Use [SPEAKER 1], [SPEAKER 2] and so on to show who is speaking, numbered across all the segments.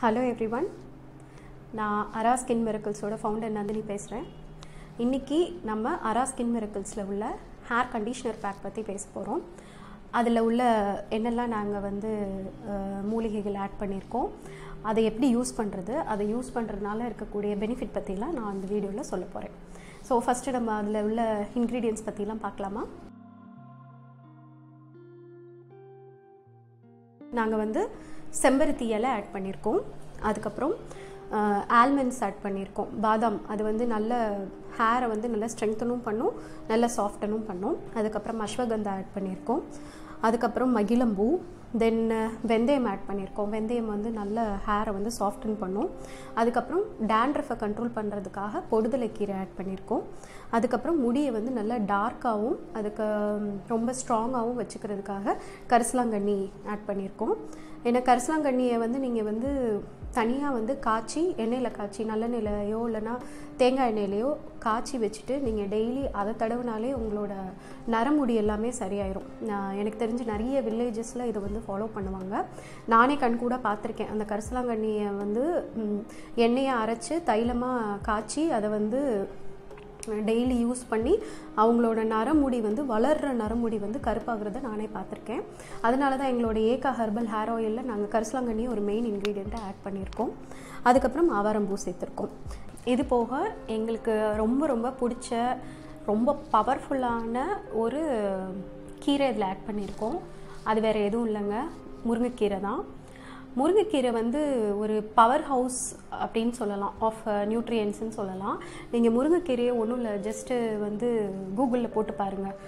[SPEAKER 1] Hello everyone நான் அரா skin மிரக்கிள்ஸோட founder Nandini பேசுகிறேன் இன்றைக்கி நம்ம அரா ஸ்கின் மிரக்கிள்ஸில் உள்ள ஹேர் கண்டிஷ்னர் பேக் பற்றி பேச போகிறோம் அதில் உள்ள என்னெல்லாம் நாங்கள் வந்து மூலிகைகள் ஆட் பண்ணியிருக்கோம் அதை எப்படி யூஸ் பண்ணுறது அதை யூஸ் பண்ணுறதுனால இருக்கக்கூடிய பெனிஃபிட் பற்றிலாம் நான் அந்த வீடியோவில் சொல்ல போகிறேன் ஸோ ஃபஸ்ட்டு நம்ம அதில் உள்ள இன்க்ரீடியன்ஸ் பற்றிலாம் பார்க்கலாமா? நாங்கள் வந்து செம்பருத்தி இலை ஆட் பண்ணியிருக்கோம் அதுக்கப்புறம் ஆல்மண்ட்ஸ் ஆட் பண்ணியிருக்கோம் பாதாம் அது வந்து நல்ல ஹேரை வந்து நல்லா ஸ்ட்ரெங்தனும் பண்ணும். நல்லா சாஃப்டனும் பண்ணும். அதுக்கப்புறம் அஸ்வகந்தா ஆட் பண்ணியிருக்கோம் அதுக்கப்புறம் மகிழம்பூ. தென் uh, வெந்தயம் ஆட் பண்ணியிருக்கோம் வெந்தயம் வந்து நல்ல ஹேரை வந்து சாஃப்டன் பண்ணும். அதுக்கப்புறம் டேண்ட்ரஃபை கண்ட்ரோல் பண்ணுறதுக்காக பொடுதலை கீரை ஆட் பண்ணியிருக்கோம் அதுக்கப்புறம் முடியை வந்து நல்லா டார்க்காகவும் அதுக்கு ரொம்ப ஸ்ட்ராங்காகவும் வச்சுக்கிறதுக்காக கரிசலாங்கண்ணி ஆட் பண்ணியிருக்கோம் ஏன்னா கரிசலாங்கண்ணியை வந்து நீங்கள் வந்து தனியாக வந்து காய்ச்சி எண்ணெயில் காய்ச்சி நல்லெண்ணெயிலையோ இல்லைன்னா தேங்காய் எண்ணெயிலையோ காய்ச்சி வச்சுட்டு நீங்கள் டெய்லி அதை தடவினாலே உங்களோட நரமுடி எல்லாமே சரியாயிரும். எனக்கு தெரிஞ்சு நிறைய வில்லேஜஸில் இதை வந்து ஃபாலோ பண்ணுவாங்க. நானே கண் கூட பார்த்துருக்கேன். அந்த கரிசலாங்கண்ணியை வந்து எண்ணெயை அரைச்சி தைலமாக காய்ச்சி அதை வந்து டெய்லி யூஸ் பண்ணி அவங்களோட நரமுடி வந்து வளர்கிற நரமுடி வந்து கருப்பாகிறத நானே பார்த்துருக்கேன். அதனால தான் எங்களோட ஏகா ஹெர்பல் ஹேர் ஆயிலில் நாங்கள் கரிசலாங்கண்ணி ஒரு மெயின் இன்க்ரீடியண்ட்டை ஆட் பண்ணியிருக்கோம். அதுக்கப்புறம் ஆவாரம்பூ சேர்த்துருக்கோம். இது போக எங்களுக்கு ரொம்ப ரொம்ப பிடிச்ச ரொம்ப பவர்ஃபுல்லான ஒரு கீரை இதில் ஆட் பண்ணியிருக்கோம். அது வேறு எதுவும் இல்லைங்க. முருங்கைக்கீரை தான் முருங்கைக்கீரை வந்து ஒரு பவர் ஹவுஸ் அப்படின்னு சொல்லலாம். ஆஃப் நியூட்ரியன்ஸ்னு uh, சொல்லலாம். நீங்கள் முருங்கைக்கீரையை ஒன்றும் இல்லை ஜஸ்ட்டு வந்து கூகுளில் போட்டு பாருங்கள்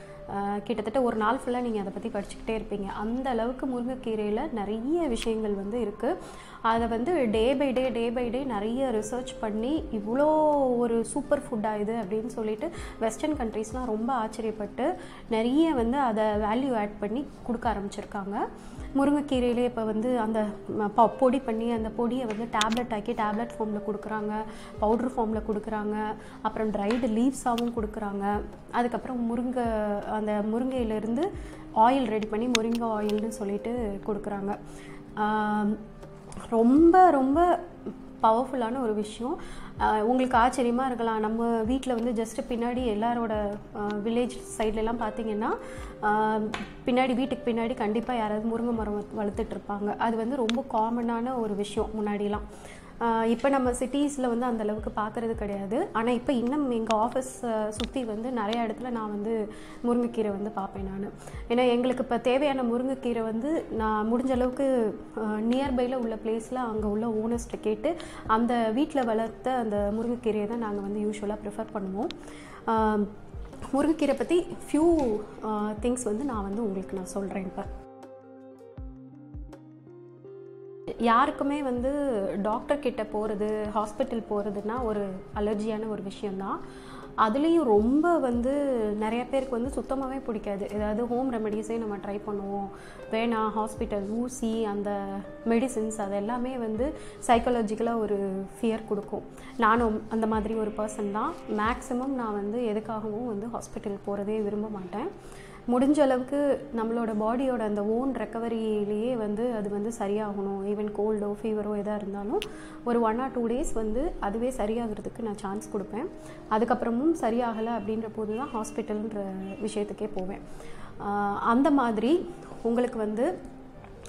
[SPEAKER 1] கிட்டத்தட்ட ஒரு நாள் ஃபுல்லாக நீங்கள் அதை பற்றி படிச்சுக்கிட்டே இருப்பீங்க. அந்த அளவுக்கு முருங்கைக்கீரையில் நிறைய விஷயங்கள் வந்து இருக்குது அதை வந்து day by day day by day நிறைய ரிசர்ச் பண்ணி இவ்வளோ ஒரு சூப்பர் ஃபுட்டாக இது அப்படின்னு சொல்லிட்டு வெஸ்டர்ன் கண்ட்ரீஸ்லாம் ரொம்ப ஆச்சரியப்பட்டு நிறைய வந்து அதை வேல்யூ ஆட் பண்ணி கொடுக்க ஆரம்பிச்சிருக்காங்க. முருங்கைக்கீரையிலே இப்போ வந்து அந்த ப- பொடி பண்ணி அந்த பொடியை வந்து டேப்லெட் ஆக்கி டேப்லெட் ஃபார்மில் கொடுக்குறாங்க பவுடர் ஃபார்மில் கொடுக்குறாங்க அப்புறம் ட்ரைடு லீவ்ஸாகவும் கொடுக்குறாங்க. அதுக்கப்புறம் முருங்கை அந்த முருங்கையிலேருந்து ஆயில் ரெடி பண்ணி முருங்கை ஆயில்னு சொல்லிட்டு கொடுக்குறாங்க. ரொம்ப ரொம்ப பவர்ஃபுல்லான ஒரு விஷயம். உங்களுக்கு ஆச்சரியமாக இருக்கலாம். நம்ம வீட்டில் வந்து ஜஸ்ட்டு பின்னாடி எல்லாரோட வில்லேஜ் சைட்லலாம் பார்த்தீங்கன்னா பின்னாடி வீட்டுக்கு பின்னாடி கண்டிப்பாக யாராவது முருங்கை மரம் வளர்த்துட்ருப்பாங்க அது வந்து ரொம்ப காமனான ஒரு விஷயம் முன்னாடிலாம் இப்போ நம்ம சிட்டிஸில் வந்து அந்த அளவுக்கு பார்க்குறது கிடையாது. ஆனால் இப்போ இன்னும் எங்கள் ஆஃபீஸ் சுற்றி வந்து நிறைய இடத்துல நான் வந்து முருங்கைக்கீரை வந்து பார்ப்பேன் நான். ஏன்னா எங்களுக்கு இப்போ தேவையான முருங்கைக்கீரை வந்து நான் முடிஞ்ச அளவுக்கு நியர்பையில் உள்ள பிளேஸில் அங்கே உள்ள ஓனர்ஸ்ட்டை கேட்டு அந்த வீட்டில் வளர்த்த அந்த முருங்கைக்கீரையை தான் நாங்கள் வந்து யூஸ்வலாக ப்ரிஃபர் பண்ணுவோம். முருங்கைக்கீரை பற்றி ஃபியூ திங்ஸ் வந்து நான் வந்து உங்களுக்கு நான் சொல்கிறேன் இப்போ. யாருக்குமே வந்து டாக்டர் கிட்ட போகிறது ஹாஸ்பிட்டல் போகிறதுனா ஒரு அலர்ஜியான ஒரு விஷயந்தான் அதுலேயும் ரொம்ப வந்து நிறைய பேருக்கு வந்து சுத்தமாகவே பிடிக்காது. ஏதாவது ஹோம் ரெமெடிஸே நம்ம ட்ரை பண்ணுவோம். வேணாம் ஹாஸ்பிட்டல் ஊசி அந்த மெடிசின்ஸ் அது எல்லாமே வந்து சைக்காலஜிக்கலாக ஒரு ஃபியர் கொடுக்கும். நானும் அந்த மாதிரி ஒரு பர்சன் தான். மேக்ஸிமம் நான் வந்து எதுக்காகவும் வந்து ஹாஸ்பிட்டல் போகிறதே விரும்ப மாட்டேன். முடிஞ்ச அளவுக்கு நம்மளோட பாடியோட அந்த ஓன் ரெக்கவரியிலேயே வந்து அது வந்து சரியாகணும். ஈவன் கோல்டோ ஃபீவரோ எதாக இருந்தாலும் ஒரு ஒன் ஆர் டூ டேஸ் வந்து அதுவே சரியாகிறதுக்கு நான் சான்ஸ் கொடுப்பேன். அதுக்கப்புறமும் சரியாகலை அப்படின்ற போது தான் ஹாஸ்பிட்டல்ன்ற விஷயத்துக்கே போவேன். அந்த மாதிரி உங்களுக்கு வந்து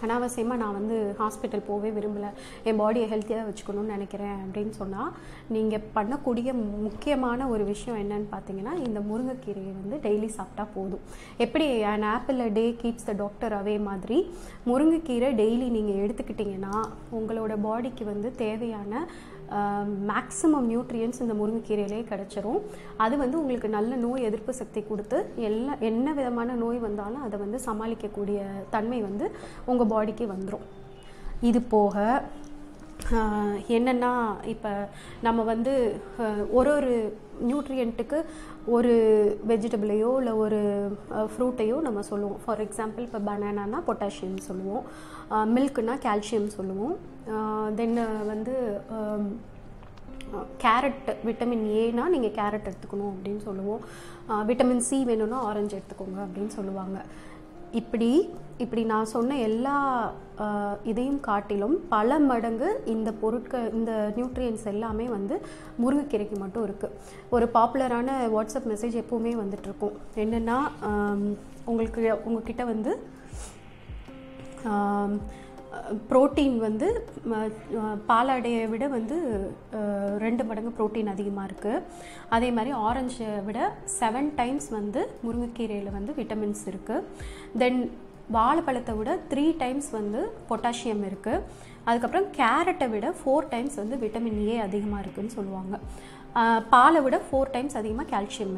[SPEAKER 1] அனாவசியமாக நான் வந்து ஹாஸ்பிட்டல் போகவே விரும்பலை. என் பாடியை ஹெல்த்தியாக வச்சுக்கணும்னு நினைக்கிறேன் அப்படின்னு சொன்னால் நீங்கள் பண்ணக்கூடிய முக்கியமான ஒரு விஷயம் என்னன்னு பார்த்தீங்கன்னா இந்த முருங்கைக்கீரையை வந்து டெய்லி சாப்பிட்டா போதும். எப்படி and apple day keeps the doctor away மாதிரி முருங்கைக்கீரை டெய்லி நீங்கள் எடுத்துக்கிட்டிங்கன்னா உங்களோட பாடிக்கு வந்து தேவையான மேக்ஸிமம் நியூட்ரியன்ஸ் இந்த முருங்கைக்கீரையிலே கிடச்சிரும். அது வந்து உங்களுக்கு நல்ல நோய் எதிர்ப்பு சக்தி கொடுத்து எல்லா என்ன விதமான நோய் வந்தாலும் அதை வந்து சமாளிக்கக்கூடிய தன்மை வந்து உங்கள் பாடிக்கு வந்துடும் இது போக என்னென்னா இப்போ நம்ம வந்து ஒரு ஒரு நியூட்ரியண்ட்டுக்கு ஒரு வெஜிடபிளையோ இல்லை ஒரு ஃப்ரூட்டையோ நம்ம சொல்லுவோம். ஃபார் எக்ஸாம்பிள் இப்போ பனானானா பொட்டாசியம் சொல்லுவோம். மில்க்குனா கால்சியம் சொல்லுவோம். தென் வந்து கேரட் விட்டமின் ஏனா நீங்கள் கேரட் எடுத்துக்கணும் அப்படின்னு சொல்லுவோம். விட்டமின் சி வேணும்னா ஆரஞ்சு எடுத்துக்கோங்க அப்படின்னு சொல்லுவாங்க. இப்படி இப்படி நான் சொன்ன எல்லா இதையும் காட்டிலும் பல மடங்கு இந்த பொருட்கள் இந்த நியூட்ரியன்ஸ் எல்லாமே வந்து முருங்கைக்கீரைக்கு மட்டும் இருக்குது ஒரு பாப்புலரான வாட்ஸ்அப் மெசேஜ் எப்போவுமே வந்துட்டுருக்கும் என்னென்னா உங்களுக்கு உங்ககிட்ட வந்து புரோட்டீன் வந்து பாலாடையை விட வந்து ரெண்டு மடங்கு புரோட்டீன் அதிகமாக இருக்குது அதே மாதிரி ஆரஞ்சை விட செவன் டைம்ஸ் வந்து முருங்கைக்கீரையில் வந்து விட்டமின்ஸ் இருக்குது தென் வாழைப்பழத்தை விட த்ரீ டைம்ஸ் வந்து பொட்டாசியம் இருக்குது அதுக்கப்புறம் கேரட்டை விட ஃபோர் டைம்ஸ் வந்து விட்டமின் ஏ அதிகமாக இருக்குதுன்னு சொல்லுவாங்க. பாலை விட ஃபோர் டைம்ஸ் அதிகமாக கால்சியம்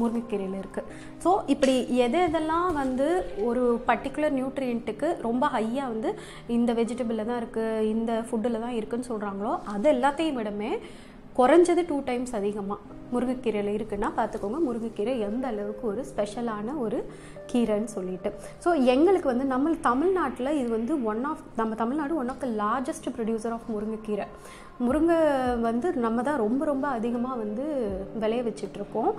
[SPEAKER 1] முருங்கைக்கீரையில் இருக்குது ஸோ இப்படி எது எதெல்லாம் வந்து ஒரு பர்டிகுலர் நியூட்ரியண்ட்டுக்கு ரொம்ப ஹையாக வந்து இந்த வெஜிடபிளில் தான் இருக்குது இந்த ஃபுட்டில் தான் இருக்குதுன்னு சொல்கிறாங்களோ அது எல்லாத்தையும் விடமே குறைஞ்சது டூ டைம்ஸ் அதிகமாக முருங்கைக்கீரையில் இருக்குன்னா பார்த்துக்கோங்க முருங்கைக்கீரை எந்த அளவுக்கு ஒரு ஸ்பெஷலான ஒரு கீரைன்னு சொல்லிட்டு. ஸோ எங்களுக்கு வந்து நம்ம தமிழ்நாட்டில் இது வந்து ஒன் ஆஃப் நம்ம Tamil Nadu one of the largest producer of முருங்கைக்கீரை. முருங்கை வந்து நம்ம தான் ரொம்ப ரொம்ப அதிகமாக வந்து விளைய வச்சிட்ருக்கோம்.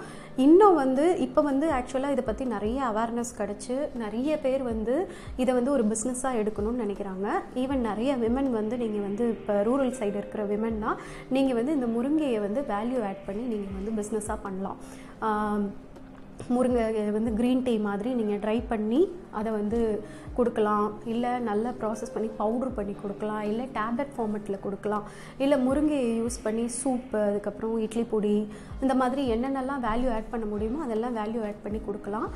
[SPEAKER 1] இன்னும் வந்து இப்போ வந்து ஆக்சுவலாக இதை பற்றி நிறைய அவேர்னஸ் கிடச்சி நிறைய பேர் வந்து இதை வந்து ஒரு பிஸ்னஸாக எடுக்கணும்னு நினைக்கிறாங்க. ஈவன் நிறைய விமன் வந்து நீங்கள் வந்து இப்போ ரூரல் சைடு இருக்கிற விமன்னா நீங்கள் வந்து இந்த முருங்கையை வந்து வேல்யூ ஆட் பண்ணி நீங்கள் வந்து பிஸ்னஸாக பண்ணலாம். முருங்கை வந்து க்ரீன் டீ மாதிரி நீங்கள் ட்ரை பண்ணி அதை வந்து கொடுக்கலாம். இல்லை நல்லா ப்ராசஸ் பண்ணி பவுட்ரு பண்ணி கொடுக்கலாம். இல்லை டேப்லெட் ஃபார்மெட்டில் கொடுக்கலாம். இல்லை முருங்கையை யூஸ் பண்ணி சூப்பு அதுக்கப்புறம் இட்லி பொடி இந்த மாதிரி என்னென்னலாம் வேல்யூ ஆட் பண்ண முடியுமோ அதெல்லாம் வேல்யூ ஆட் பண்ணி கொடுக்கலாம்.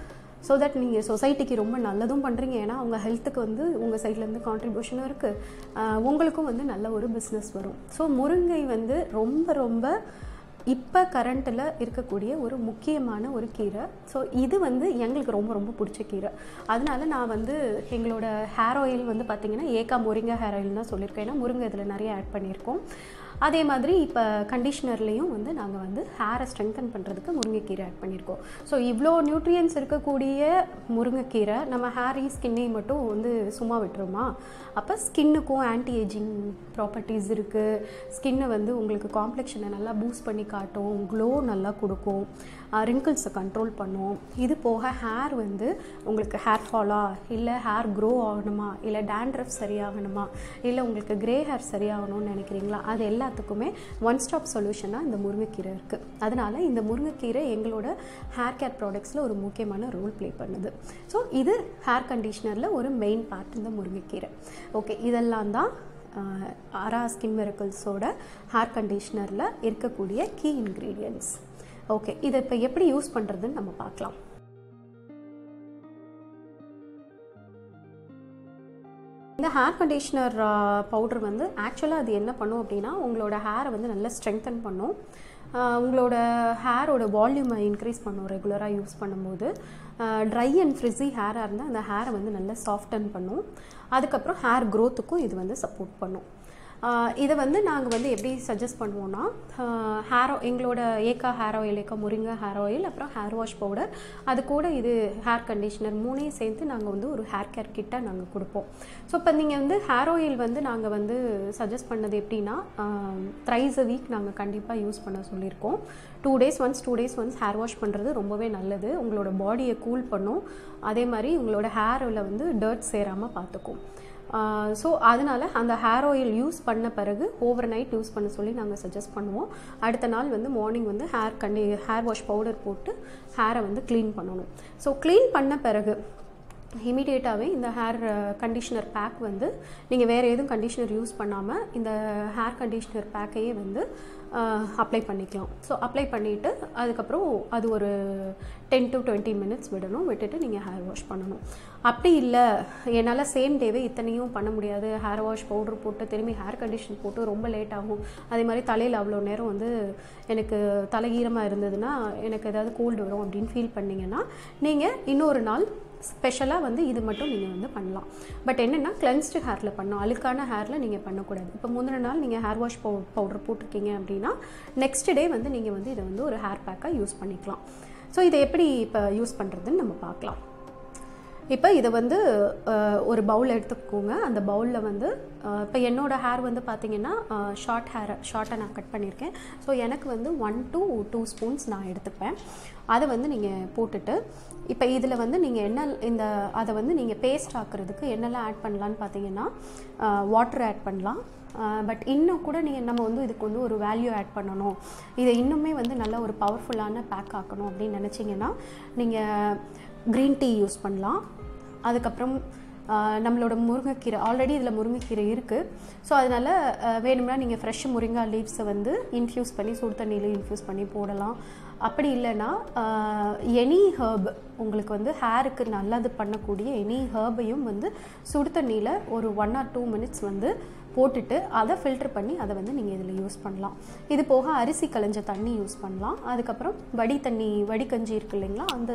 [SPEAKER 1] ஸோ தட் நீங்கள் சொசைட்டிக்கு ரொம்ப நல்லதும் பண்ணுறீங்க ஏன்னா உங்கள் ஹெல்த்துக்கு வந்து உங்கள் சைட்லேருந்து கான்ட்ரிபியூஷனும் இருக்குது உங்களுக்கும் வந்து நல்ல ஒரு பிஸ்னஸ் வரும். ஸோ முருங்கை வந்து ரொம்ப ரொம்ப இப்போ கரண்ட்டில் இருக்கக்கூடிய ஒரு முக்கியமான ஒரு கீரை. ஸோ இது வந்து எங்களுக்கு ரொம்ப ரொம்ப பிடிச்ச கீரை. அதனால நான் வந்து எங்களோட ஹேர் ஆயில் வந்து பார்த்திங்கன்னா ஏக்கா முருங்கை ஹேர் ஆயில் தான் சொல்லியிருக்கேன். ஏன்னா முருங்கை இதில் நிறைய ஆட் பண்ணியிருக்கோம். அதே மாதிரி இப்போ கண்டிஷ்னர்லேயும் வந்து நாங்கள் வந்து ஹேரை ஸ்ட்ரென்தன் பண்ணுறதுக்கு முருங்கைக்கீரை ஆட் பண்ணியிருக்கோம். ஸோ இவ்வளோ நியூட்ரியன்ஸ் இருக்கக்கூடிய முருங்கைக்கீரை நம்ம ஹேரையும் ஸ்கின்னையும் மட்டும் வந்து சும்மா விட்டுருமா? அப்போ ஸ்கின்னுக்கும் ஆன்டி ஏஜிங் ப்ராப்பர்ட்டிஸ் இருக்குது ஸ்கின்னை வந்து உங்களுக்கு காம்ப்ளெக்ஷனை நல்லா பூஸ்ட் பண்ணி காட்டும் க்ளோ நல்லா கொடுக்கும். ரிங்கிள்ஸை கண்ட்ரோல் பண்ணும். இது போக ஹேர் வந்து உங்களுக்கு ஹேர் ஃபாலா இல்லை ஹேர் க்ரோ ஆகணுமா இல்லை டேண்ட்ரஃப் சரியாகணுமா இல்லை உங்களுக்கு கிரே ஹேர் சரியாகணும்னு நினைக்கிறீங்களா அது எல்லாத்துக்குமே ஒன் ஸ்டாப் சொல்யூஷனாக இந்த முருங்கைக்கீரை இருக்குது அதனால் இந்த முருங்கைக்கீரை எங்களோட ஹேர் கேர் ப்ராடக்ட்ஸில் ஒரு முக்கியமான ரோல் ப்ளே பண்ணுது. ஸோ இது ஹேர் கண்டிஷ்னரில் ஒரு மெயின் பார்ட் இந்த முருங்கைக்கீரை. ஓகே இதெல்லாம் தான் அரா ஸ்கின் மெரக்கல்ஸோட ஹேர் கண்டிஷ்னரில் இருக்கக்கூடிய கீ இன்க்ரீடியன்ட்ஸ் ஓகே இதை இப்போ எப்படி யூஸ் பண்ணுறதுன்னு நம்ம பார்க்கலாம். இந்த ஹேர் கண்டிஷ்னர் பவுடர் வந்து ஆக்சுவலாக அது என்ன பண்ணும் அப்படின்னா உங்களோட ஹேரை வந்து நல்லா ஸ்ட்ரெங்தன் பண்ணும். உங்களோட ஹேரோட வால்யூமை இன்க்ரீஸ் பண்ணும் ரெகுலராக யூஸ் பண்ணும்போது. ட்ரை அண்ட் ஃப்ரிஸி ஹேராக இருந்தால் அந்த ஹேரை வந்து நல்லா சாஃப்டன் பண்ணும். அதுக்கப்புறம் ஹேர் க்ரோத்துக்கும் இது வந்து சப்போர்ட் பண்ணும். இதை வந்து நாங்கள் வந்து எப்படி சஜஸ்ட் பண்ணுவோம்னா ஹேர் எங்களோட ஏக்கா ஹேர் ஆயில் ஏக்கா முருங்கை ஹேர் ஆயில் அப்புறம் ஹேர் வாஷ் பவுடர் அது கூட இது ஹேர் கண்டிஷனர் மூணையும் சேர்த்து நாங்கள் வந்து ஒரு ஹேர் கேர் கிட்டாக நாங்கள் கொடுப்போம். ஸோ இப்போ நீங்கள் வந்து ஹேர் ஆயில் வந்து நாங்கள் வந்து சஜஸ்ட் பண்ணது எப்படின்னா த்ரைஸ் அ வீக் நாங்கள் கண்டிப்பாக யூஸ் பண்ண சொல்லியிருக்கோம். Two days once two days once hair wash பண்ணுறது ரொம்பவே நல்லது. உங்களோட பாடியை கூல் பண்ணும். அதே மாதிரி உங்களோட ஹேரில் வந்து டர்ட் சேராமல் பார்த்துக்கும் ஸோ அதனால் அந்த ஹேர் ஆயில் யூஸ் பண்ண பிறகு ஓவர் நைட் யூஸ் பண்ண சொல்லி நாங்கள் சஜஸ்ட் பண்ணுவோம். அடுத்த நாள் வந்து மார்னிங் வந்து ஹேர் கண்டி ஹேர் வாஷ் பவுடர் போட்டு ஹேரை வந்து க்ளீன் பண்ணணும். ஸோ க்ளீன் பண்ண பிறகு இமீடியட்டாகவே இந்த ஹேர் கண்டிஷ்னர் பேக் வந்து நீங்கள் வேறு எதுவும் கண்டிஷ்னர் யூஸ் பண்ணாமல் இந்த ஹேர் கண்டிஷ்னர் பேக்கையே வந்து அப்ளை பண்ணிக்கலாம். ஸோ அப்ளை பண்ணிவிட்டு அதுக்கப்புறம் அது ஒரு டென் டு டுவெண்ட்டி மினிட்ஸ் விடணும். விட்டுட்டு நீங்கள் ஹேர் வாஷ் பண்ணணும். அப்படி இல்லை என்னால் சேம் டேவே இத்தனையும் பண்ண முடியாது. ஹேர் வாஷ் பவுடர் போட்டு திரும்பி ஹேர் கண்டிஷன் போட்டு ரொம்ப லேட் ஆகும். அதே மாதிரி தலையில் அவ்வளோ நேரம் வந்து எனக்கு தலைகீரமாக இருந்ததுன்னா எனக்கு ஏதாவது கோல்டு வரும் அப்படின்னு ஃபீல் பண்ணிங்கன்னா நீங்கள் இன்னொரு நாள் ஸ்பெஷலாக வந்து இது மட்டும் நீங்கள் வந்து பண்ணலாம். பட் என்னென்னா கிளென்ஸ்டு ஹேரில் பண்ணணும். அழுக்கான ஹேரில் நீங்கள் பண்ணக்கூடாது. இப்போ முந்தின நாள் நீங்கள் ஹேர் வாஷ் பவு பவுடர் போட்டிருக்கீங்க அப்படின்னா நெக்ஸ்ட் டே வந்து நீங்கள் வந்து இதை வந்து ஒரு ஹேர் பேக்காக யூஸ் பண்ணிக்கலாம். ஸோ இதை எப்படி இப்போ யூஸ் பண்ணுறதுன்னு நம்ம பார்க்கலாம். இப்போ இதை வந்து ஒரு பவுல் எடுத்துக்கோங்க. அந்த பவுலில் வந்து இப்போ என்னோடய ஹேர் வந்து பார்த்தீங்கன்னா ஷார்ட் ஹேர் ஷார்ட்டை நான் கட் பண்ணியிருக்கேன் ஸோ எனக்கு வந்து ஒன் டூ டூ ஸ்பூன்ஸ் நான் எடுத்துப்பேன். அதை வந்து நீங்கள் போட்டுட்டு இப்போ இதில் வந்து நீங்கள் என்ன இந்த அதை வந்து நீங்கள் பேஸ்ட் ஆக்குறதுக்கு என்னெல்லாம் ஆட் பண்ணலான்னு பார்த்தீங்கன்னா வாட்டர் ஆட் பண்ணலாம். பட் இன்னும் கூட நீங்கள் நம்ம வந்து இதுக்கு வந்து ஒரு வேல்யூ ஆட் பண்ணணும். இதை இன்னுமே வந்து நல்ல ஒரு பவர்ஃபுல்லான பேக் ஆக்கணும் அப்படின்னு நினச்சிங்கன்னா நீங்கள் க்ரீன் டீ யூஸ் பண்ணலாம். அதுக்கப்புறம் நம்மளோட முருங்கைக்கீரை ஆல்ரெடி இதில் முருங்கைக்கீரை இருக்குது ஸோ அதனால் வேணும்னா நீங்கள் ஃப்ரெஷ் முருங்கா லீவ்ஸை வந்து இன்ஃப்யூஸ் பண்ணி சுடு தண்ணியில் இன்ஃப்யூஸ் பண்ணி போடலாம். அப்படி இல்லைன்னா எனி ஹர்ப் உங்களுக்கு வந்து ஹேருக்கு நல்லது பண்ணக்கூடிய எனி ஹர்பையும் வந்து சுடு தண்ணியில் ஒரு ஒன் ஆர் டூ மினிட்ஸ் வந்து போட்டுட்டு அதை ஃபில்டர் பண்ணி அதை வந்து நீங்கள் இதில் யூஸ் பண்ணலாம். இது போக அரிசி களைஞ்ச தண்ணி யூஸ் பண்ணலாம். அதுக்கப்புறம் வடி தண்ணி வடிகஞ்சி இருக்கு இல்லைங்களா அந்த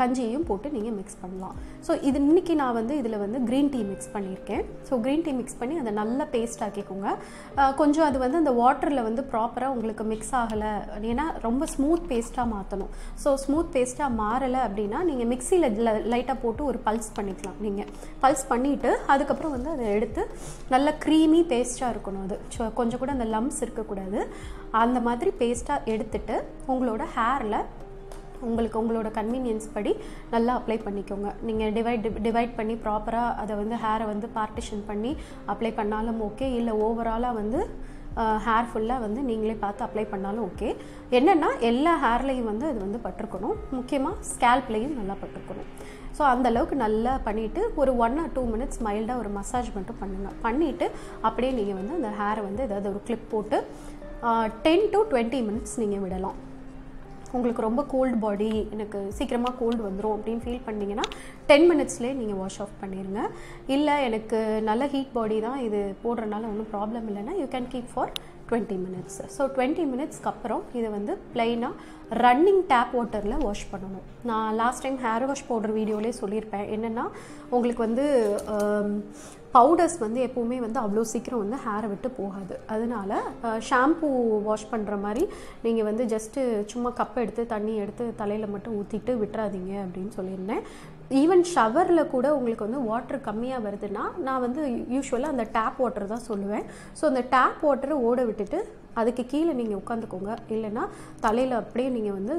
[SPEAKER 1] கஞ்சியையும் போட்டு நீங்கள் மிக்ஸ் பண்ணலாம். ஸோ இது இன்றைக்கி நான் வந்து இதில் வந்து க்ரீன் டீ மிக்ஸ் பண்ணியிருக்கேன். ஸோ க்ரீன் டீ மிக்ஸ் பண்ணி அதை நல்லா பேஸ்ட் ஆக்கிக்கோங்க. கொஞ்சம் அது வந்து அந்த வாட்டரில் வந்து ப்ராப்பராக உங்களுக்கு மிக்ஸ் ஆகலை. ஏன்னா ரொம்ப ஸ்மூத் பேஸ்ட்டாக மாற்றணும் ஸோ ஸ்மூத் பேஸ்ட்டாக மாறலை அப்படின்னா நீங்கள் மிக்சியில் லைட்டாக போட்டு ஒரு பல்ஸ் பண்ணிக்கலாம் நீங்கள் பல்ஸ் பண்ணிவிட்டு அதுக்கப்புறம் வந்து அதை எடுத்து நல்ல க்ரீமி பேஸ்ட்டாக இருக்கணும் அது. So, கொஞ்சம் கூட அந்த லம்ஸ் இருக்கக்கூடாது. அந்த மாதிரி பேஸ்ட்டாக எடுத்துட்டு உங்களோட ஹேரில் உங்களுக்கு உங்களோட கன்வீனியன்ஸ் படி நல்லா அப்ளை பண்ணிக்கோங்க. நீங்கள் டிவைட் டிவைட் பண்ணி ப்ராப்பராக அதை வந்து ஹேரை வந்து பார்ட்டிஷன் பண்ணி அப்ளை பண்ணாலும் ஓகே இல்லை ஓவராலாக வந்து ஹேர் ஃபுல்லாக வந்து நீங்களே பார்த்து அப்ளை பண்ணாலும் ஓகே என்னென்னா எல்லா ஹேர்லேயும் வந்து அது வந்து பட்டிருக்கணும். முக்கியமாக ஸ்கேல்ப்லேயும் நல்லா பட்டிருக்கணும். ஸோ அந்தளவுக்கு நல்லா பண்ணிவிட்டு ஒரு ஒன் ஆர் டூ மினிட்ஸ் மைல்டாக ஒரு மசாஜ் மட்டும் பண்ணுங்கள் பண்ணிவிட்டு அப்படியே நீங்கள் வந்து அந்த ஹேரை வந்து ஏதாவது ஒரு கிளிப் போட்டு டென் டு டுவெண்ட்டி மினிட்ஸ் நீங்கள் விடலாம். உங்களுக்கு ரொம்ப கோல்டு பாடி எனக்கு சீக்கிரமாக கோல்டு வந்துடும் அப்படின்னு ஃபீல் பண்ணீங்கன்னா டென் மினிட்ஸ்லேயே நீங்கள் வாஷ் ஆஃப் பண்ணிடுங்க இல்லை எனக்கு நல்ல ஹீட் பாடி தான் இது போடுறதுனால ஒன்றும் ப்ராப்ளம் இல்லைன்னா you can keep for twenty minutes so twenty மினிட்ஸ்க்கு அப்புறம் இதை வந்து ப்ளைனாக ரன்னிங் டேப் வாட்டரில் வாஷ் பண்ணணும். நான் last time hair wash powder வீடியோலேயே சொல்லியிருப்பேன். என்னென்னா உங்களுக்கு வந்து um, பவுடர்ஸ் வந்து எப்போவுமே வந்து அவ்வளோ சீக்கிரம் வந்து ஹேரை விட்டு போகாது. அதனால ஷாம்பூ வாஷ் பண்ணுற மாதிரி நீங்கள் வந்து ஜஸ்ட்டு சும்மா கப் எடுத்து தண்ணி எடுத்து தலையில் மட்டும் ஊற்றிட்டு விட்டுறாதீங்க அப்படின்னு சொல்லியிருந்தேன். ஈவன் ஷவரில் கூட உங்களுக்கு வந்து வாட்டர் கம்மியாக வருதுன்னா நான் வந்து யூஸ்வலாக அந்த டேப் வாட்டர் தான் சொல்லுவேன். ஸோ அந்த டேப் வாட்டரை ஓட விட்டுட்டு அதுக்கு கீழே நீங்கள் உட்காந்துக்கோங்க. இல்லைன்னா தலையில் அப்படியே நீங்கள் வந்து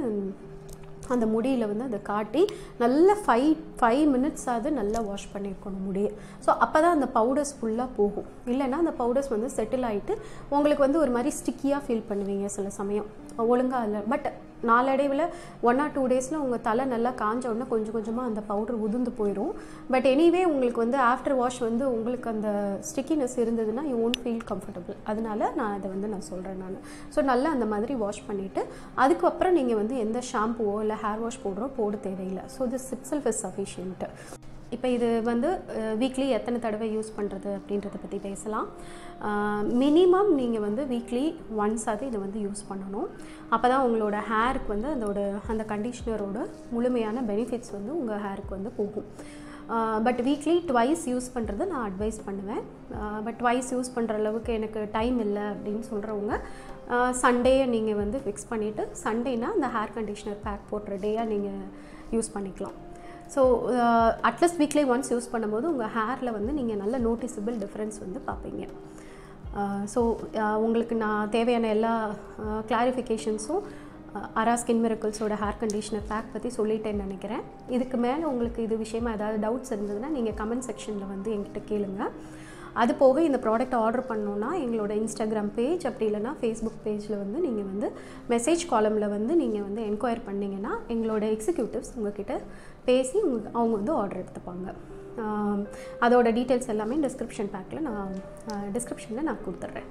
[SPEAKER 1] அந்த முடியில் வந்து அதை காட்டி நல்லா ஃபைவ் ஃபைவ் மினிட்ஸ் ஆகுது நல்லா வாஷ் பண்ணியிருக்கணும் முடியை. ஸோ அப்போ தான் அந்த பவுடர்ஸ் ஃபுல்லாக போகும். இல்லைன்னா அந்த பவுடர்ஸ் வந்து செட்டில் ஆகிட்டு உங்களுக்கு வந்து ஒரு மாதிரி ஸ்டிக்கியாக ஃபீல் பண்ணுவீங்க சில சமயம். ஒழுங்காக இல்லை. பட் நாளடைவில் ஒன் ஆர் டூ டேஸில் உங்கள் தலை நல்லா காஞ்ச உடனே கொஞ்சம் கொஞ்சமாக அந்த பவுடர் உதிர்ந்து போயிடும் பட் எனிவே உங்களுக்கு வந்து ஆஃப்டர் வாஷ் வந்து உங்களுக்கு அந்த ஸ்டிக்கினஸ் இருந்ததுன்னா யூ ஒன்ட் ஃபீல் கம்ஃபர்டபுள் அதனால நான் அதை வந்து நான் சொல்கிறேன் நான். ஸோ நல்லா அந்த மாதிரி வாஷ் பண்ணிவிட்டு அதுக்கப்புறம் நீங்கள் வந்து எந்த ஷாம்புவோ இல்லை ஹேர் வாஷ் பவுடரோ போட தேவையில்லை. So this itself is sufficient இப்போ இது வந்து வீக்லி எத்தனை தடவை யூஸ் பண்ணுறது அப்படின்றத பற்றி பேசலாம். மினிமம் நீங்கள் வந்து வீக்லி ஒன்ஸ் அது இதை வந்து யூஸ் பண்ணணும். அப்போ தான் உங்களோட ஹேருக்கு வந்து அதோட அந்த கண்டிஷ்னரோட முழுமையான பெனிஃபிட்ஸ் வந்து உங்கள் ஹேருக்கு வந்து போகும். பட் வீக்லி ட்வைஸ் யூஸ் பண்ணுறது நான் அட்வைஸ் பண்ணுவேன். பட் ட்வைஸ் யூஸ் பண்ணுற அளவுக்கு எனக்கு டைம் இல்லை அப்படின்னு சொல்கிறவங்க சண்டேயை நீங்கள் வந்து ஃபிக்ஸ் பண்ணிவிட்டு சண்டேனா அந்த ஹேர் கண்டிஷ்னர் பேக் போடுற டேயாக நீங்கள் யூஸ் பண்ணிக்கலாம். So at least weekly once use பண்ணும்போது உங்கள் ஹேரில் வந்து நீங்கள் நல்ல நோட்டிசபிள் டிஃப்ரென்ஸ் வந்து பார்ப்பீங்க. Uh, ஸோ uh, உங்களுக்கு நான் தேவையான எல்லா கிளாரிஃபிகேஷன்ஸும் அரா ஸ்கின் மிரக்கல்ஸோட ஹேர் கண்டிஷனர் பேக் பற்றி சொல்லிட்டேன்னு நினைக்கிறேன். இதுக்கு மேலே உங்களுக்கு இது விஷயமா ஏதாவது டவுட்ஸ் இருந்ததுன்னா நீங்கள் கமெண்ட் செக்ஷனில் வந்து எங்கிட்ட கேளுங்க. அது போக இந்த ப்ராடக்ட் ஆர்டர் பண்ணோன்னா எங்களோட இன்ஸ்டாகிராம் பேஜ் அப்படி இல்லைனா ஃபேஸ்புக் பேஜில் வந்து நீங்கள் வந்து மெசேஜ் காலமில் வந்து நீங்கள் வந்து என்கொயர் பண்ணிங்கன்னா எங்களோட எக்ஸிக்யூட்டிவ்ஸ் உங்ககிட்ட பேசி உங்களுக்கு அவங்க வந்து ஆர்டர் எடுத்துப்பாங்க. அதோட டீட்டெயில்ஸ் எல்லாமே டிஸ்கிரிப்ஷன் பேக்கில் நான் டிஸ்கிரிப்ஷனில் நான் கொடுத்துட்றேன்.